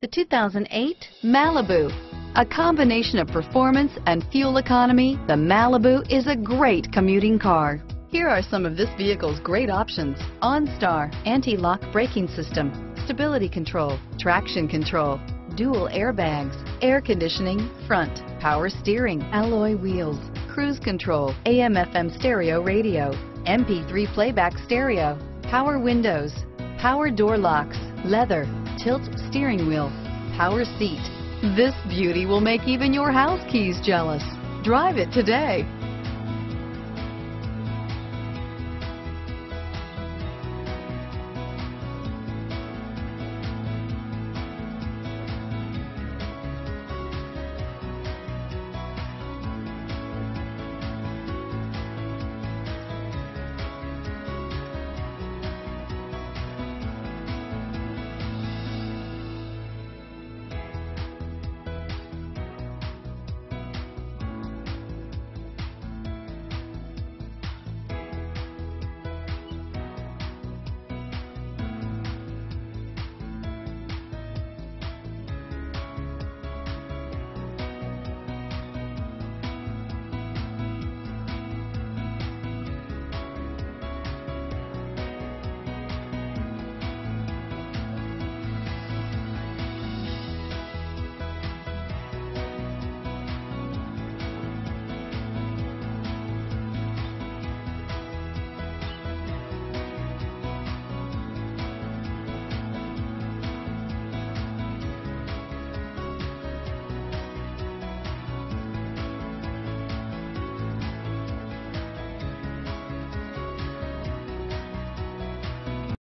The 2008 Malibu. A combination of performance and fuel economy, the Malibu is a great commuting car. Here are some of this vehicle's great options. OnStar, anti-lock braking system, stability control, traction control, dual airbags, air conditioning, front, power steering, alloy wheels, cruise control, AM FM stereo radio, MP3 playback stereo, power windows, power door locks, leather, tilt steering wheel, power seat. This beauty will make even your house keys jealous. Drive it today.